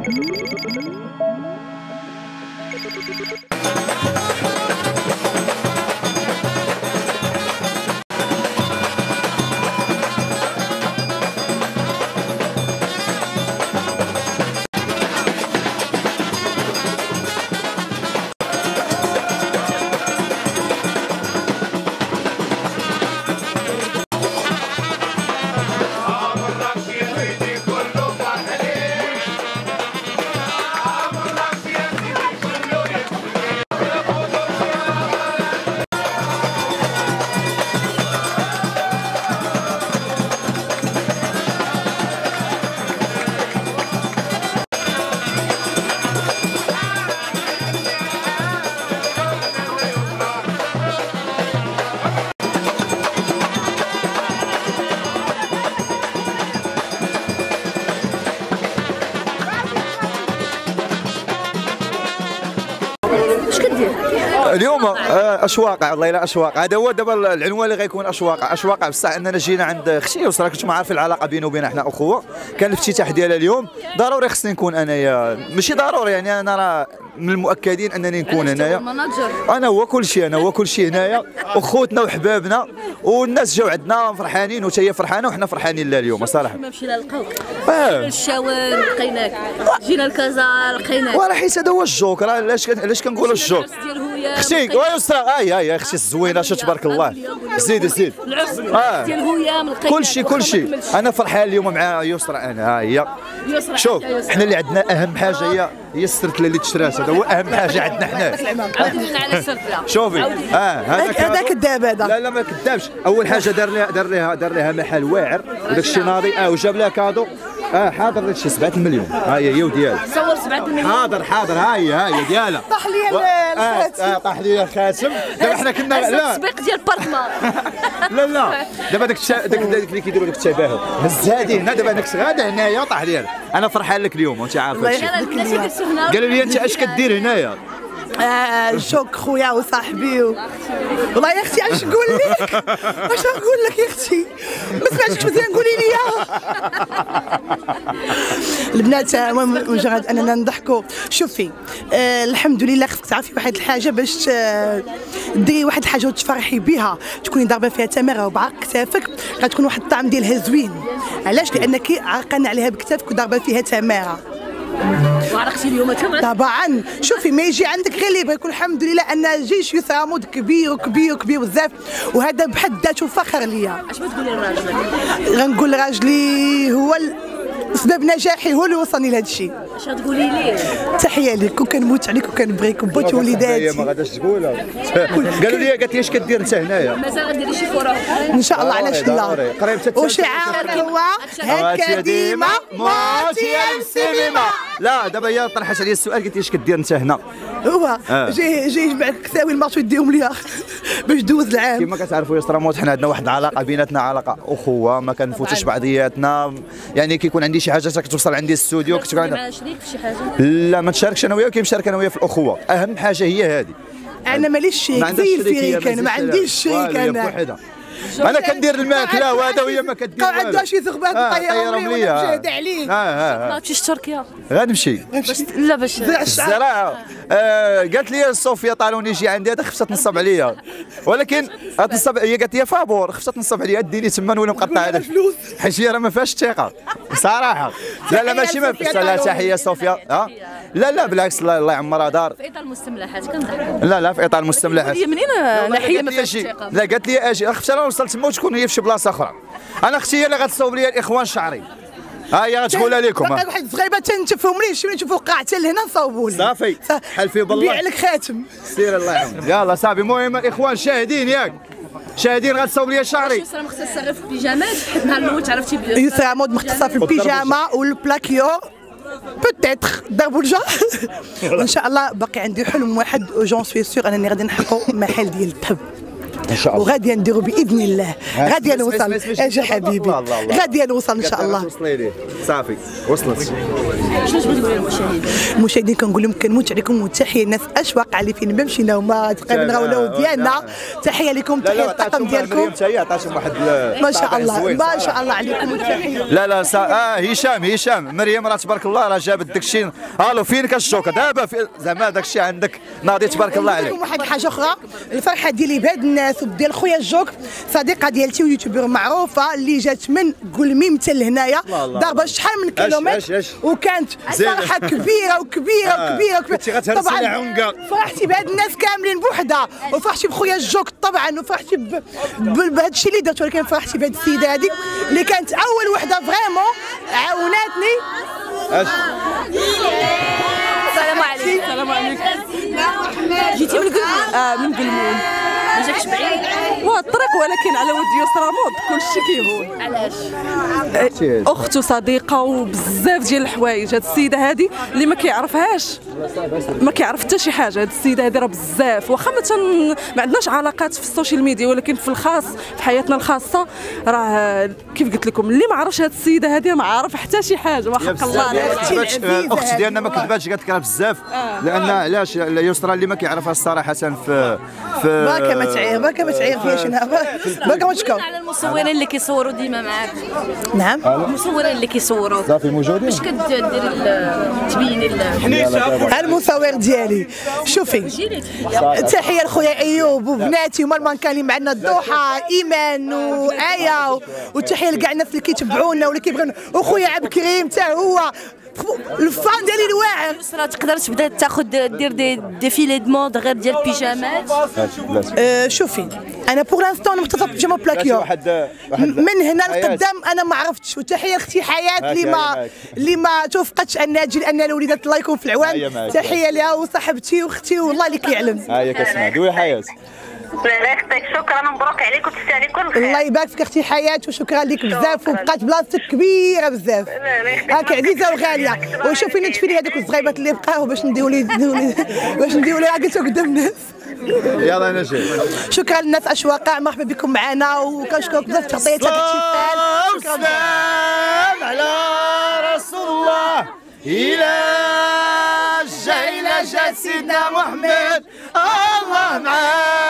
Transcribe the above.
اش اليوم آه، أشواق والله الا أشواق. هذا هو دابا العنوان اللي غيكون أشواق. أشواق بصح أننا جينا عند أختي وصرا كنت ما عارف العلاقة بينه وبين إحنا أخوة. كان الافتتاح ديالها اليوم. ضروري خصني نكون انايا ماشي ضروري يعني أنا راه من المؤكدين أنني نكون هنايا. أنا هو كل شيء أنا هو كل شيء هنايا. أخوتنا وحبابنا والناس جاو عندنا فرحانين وتا هي فرحانة وحنا فرحانين لها اليوم صراحة. ما مشينا لقاوك. آه. الشاوان لقيناك. جينا لكازا لقيناك. وراه حيت هذا هو الجوك. راه علاش علاش كنقولوا الجوك؟ أختي ويسرى آي آي أختي الزوينه شو تبارك الله. زيد زيد. آه. ديال كل شيء كل شيء أنا فرحان اليوم مع يسرى. أنا ها هي يسرى. شوف. إحنا اللي عندنا أهم حاجة هي هي السرتله اللي تشرات هذا هو أهم حاجة عندنا حنا شوفي. آه هذاك هذا. كذاب هذا. لا لا ما كذابش أول حاجة دار لها دار لها دار لها محل واعر. وداك الشيء ناضي. آه وجاب لها كادو. آه حاضر داك الشيء 7 مليون. ها هي هي وديالها صور سبعة المليون حاضر حاضر ها هي ها هي ديالها. طاح لي و- الخاتم. آه آه، طاح لي الخاتم. دابا حنا كنا لا. التسبيق ديال بارتما لا لا. دابا داك داك داك اللي كيديروا لك التباهل هز هادي هنا دابا داك غادا هنايا طاح لي أنا فرحان لك اليوم وأنت عارف هادشي قالوا لي أنت اش كدير هنايا؟ آه شوك خويا وصاحبي. والله يا أختي اش نقول لك؟ اش نقول لك يا أختي؟ ما سمعتكش مزيان قولي لي. البنات آه، المهم مجرد أننا نضحكوا. شوفي آه الحمد لله خصك تعرفي واحد الحاجة باش آه، ديري واحد الحاجة وتفرحي بها. تكوني ضاربة فيها تمارة وبعرق كتافك غتكون واحد الطعم ديالها زوين. علاش؟ لأنك عرقان عليها بكتافك وضاربة فيها تمارة. وعرقتي اليوم كم طبعا. شوفي ما يجي عندك غير اللي يبغى يكون الحمد لله أن جيش يثامود كبير وكبير وكبير بزاف وهذا بحد ذاته فخر ليا. أش بتقولي للراجل؟ غنقول لراجلي هو ال- سبب نجاحي هو اللي وصلني لهذا الشيء. اش غتقولي ليه؟ تحية لك وكنموت عليك وكنبغيك وبوت هي ما وليداتي. غاداش تقولها. قالوا لي قالت لي اش كدير انت هنايا؟ مازال غديري شي فورة إن شاء الله علاش ضروري، لا. وشعارك هو؟ هكا ديما موتي السينما. لا دابا هي طرحت عليا السؤال قالت لي اش كدير انت هنا؟ هو آه. جاي جاي يجمع كساوي الماتش يديهم ليا باش دوز العام. كما كتعرفوا يا موت حنا عندنا واحد العلاقة بيناتنا علاقة أخوة ما كنفوتوش بعضياتنا. يعني كيكون عندي شي حاجة كتوصل عندي الاستوديو كتكون عندها مع شريك في شي حاجة؟ لا ما نشاركش أنا وياه كيمشارك أنا وياه في الأخوة. أهم حاجة هي هذه. أنا ماليش شريك زي الفريق أنا ما عنديش شريك أنا. أنا كندير الماكله وهذا وهي ما كدير عندها شي ثغبات آه، طيرهم لي. وأنا مجهد عليه. آه ما آه. تمشيش تركيا. غنمشي لا باش الزراعة. آه قالت لي صوفيا طالوني يجي عندي هذا خفت تنصب عليا. ولكن تنصب هي قالت لي فابور خفت تنصب عليا ديني تما نولي مقطع هذا. فلوس. حيت هي راه ما فيهاش الثقه صراحة لا لا ماشي ما صوفيا لا. تحية صوفيا. لا لا بالعكس الله يعمرها دار. في إطار المستملحات كنضحكوا لا لا في إطار المستملحات هي منين ناحية ما فيهاش أجي. الثقه لا قالت لي أجي. خفت وصلت تما وتكون هي في شي بلاصة أخرى. أنا أختي هي اللي غتصوب لي الإخوان شعري. ها هي غتقولها لكم بقى. واحد الصغيبه تنشوفهم لي شي نشوفوا القاع حتى لهنا نصاوبوا لي. صافي. حلفي بالله. بيع لك خاتم. سير الله يعاونك يلا صافي. المهم الاخوان شاهدين ياك. شاهدين غتصوب لي شعري. يسرا مختصه غير في البيجامات نهار الأول تعرفتي يسرى مود مختصه في البيجاما والبلاكيو بوتيتر ضربوا الجا. وإن شاء الله باقي عندي حلم واحد جون سوي سيغ أنني غادي نحقق محل ديال الذهب. إن شاء الله. وغادي نديروا بإذن الله. غادي نوصل. أجي حبيبي. غادي نوصل إن شاء الله. صافي وصلت. شنو تبغي تقولي للمشاهدين المشاهدين كنقول لهم كنموت عليكم وتحية الناس أشواق اللي فين ما مشينا وما تقريبا. راولاو ديالنا. تحية لكم لا تحية لا الطاقم ديالكم. عطاتهم واحد ما شاء الله ما. شاء الله عليكم التحيه لا لا سا... آه هشام هشام. مريم راه تبارك الله راه جابت داك الشيء ألو فين كالشوكه دابا في... زعما داك الشيء عندك ناضي تبارك الله عليك. واحد الحاجة أخرى. الفرحة ديالي بهاد الناس وديال خويا الجوك صديقة ديالتي و youtuber معروفة اللي جات من قلميم حتى لهنايا. ضربه شحال من كيلومتر. وكانت. فرحه كبيرة وكبيرة آه. وكبيرة لها عنقة. فرحتي بهاد الناس كاملين بوحدها وفرحتي بخويا الجوك طبعا وفرحتي ب- ب- بهاد الشيء اللي درت ولكن فرحتي بهاد السيدة هذه اللي كانت أول وحدة vraiment عاوناتني السلام عليكم السلام عليكم جيتي من قلبي آه من قلميم جاكش بعيد؟ واه الطريق ولكن على ود يسرى مود كلشي كيهون علاش؟ أخت وصديقه وبزاف ديال الحوايج. هاد السيدة هادي اللي ما كيعرفهاش ما كيعرف حتى شي حاجة. هاد السيدة هادي راه بزاف. واخا ما تن... ما عندناش علاقات في ال social media ولكن في الخاص في حياتنا الخاصة راه كيف قلت لكم اللي ما عرفش هاد السيدة هادي ما عارف حتى شي حاجة. وحق الله الأخت هذه. ديالنا ما كذباتش قالت لك راه بزاف. لأن علاش؟ يسرى اللي ما كيعرفها الصراحة في في باكا ما تعير باكا ما تعير فيها شنو باكا ما تشكر على المصورين اللي كيصوروا ديما معاك. نعم. المصورين اللي كيصوروا. صافي موجودين. باش كدير تبيني ال- المصور ديالي. شوفي. تحية لخويا إيوب وبناتي هما المانكان اللي معنا الضحى إيمان وايه وتحية لكاع الناس اللي كيتبعونا واللي كيبغيونا. وخويا عبد الكريم حتى هو. ال fan ديالي الواعر. يسرى تقدر تبدا تاخذ دير des défilés de mode غير ديال البيجامات؟ أه شوفي. أنا pour l'instant مختصه بيجاما plaqué من هنا. لقدام أنا ما عرفتش وتحية لأختي حياة اللي ما. اللي ما توفقتش انها تجي لأن الوليدات الله يكون في العوان. تحية لها وصاحبتي وأختي والله اللي كيعلم. ها هي كتسمع. دوي حياة. لا يختك شكرا مبروك عليك وتستاهلي كل خير. الله يبارك فيك أختي حياة وشكرا لك بزاف وبقات بلاصتك كبيرة بزاف. هاك عزيزة وغالية. وشوفي نتفي لي هذوك الصغيبات اللي بقاو باش نديو لي باش نديو لي قلتو قدام الناس. يلا أنا جاي. شكرا للناس اشواق مرحبا بكم معنا وكنشكرك بزاف تغطيتك شكرا على رسول الله إلى جا إلى جا سيدنا محمد. الله مع